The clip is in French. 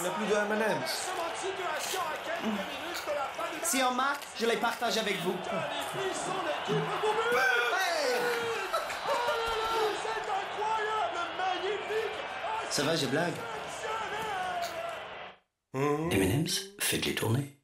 On n'a plus de M&M's. Si on marque, je les partage avec vous. Ça va, je blague? Mmh. M&M's, faites les tourner.